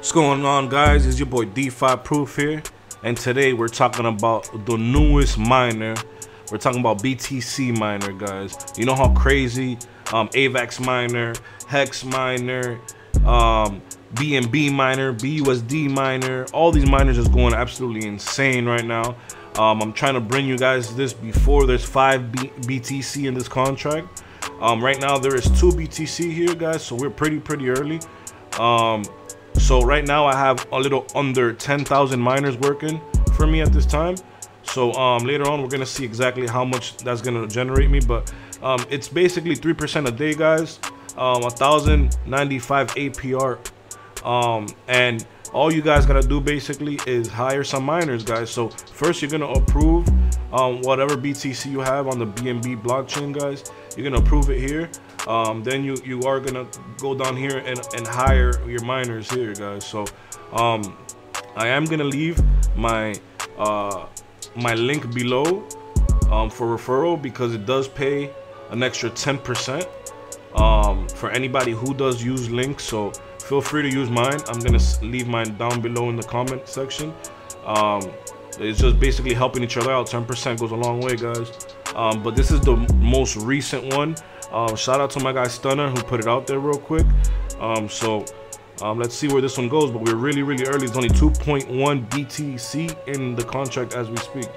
What's going on guys? It's your boy Defi Proof here and today we're talking about the newest miner. We're talking about BTC miner guys. You know how crazy um, AVAX miner, Hex miner, um, BNB miner, BUSD miner, all these miners is going absolutely insane right now. Um, I'm trying to bring you guys this before there's five B BTC in this contract. Um, right now there is two BTC here guys, so we're pretty pretty early. Um, so right now I have a little under 10,000 miners working for me at this time. So um, later on, we're gonna see exactly how much that's gonna generate me, but um, it's basically 3% a day, guys. Um, 1,095 APR. Um, and all you guys gotta do basically is hire some miners, guys. So first you're gonna approve um, whatever BTC you have on the BNB blockchain, guys. You're gonna approve it here. Um, then you you are gonna go down here and, and hire your miners here guys. So um, I am gonna leave my uh, my link below um, for referral because it does pay an extra 10% um, for anybody who does use links. So feel free to use mine. I'm gonna leave mine down below in the comment section. Um, it's just basically helping each other out 10% goes a long way guys um, but this is the most recent one um, shout out to my guy Stunner who put it out there real quick. Um, so um, let's see where this one goes. But we're really, really early. It's only 2.1 BTC in the contract as we speak.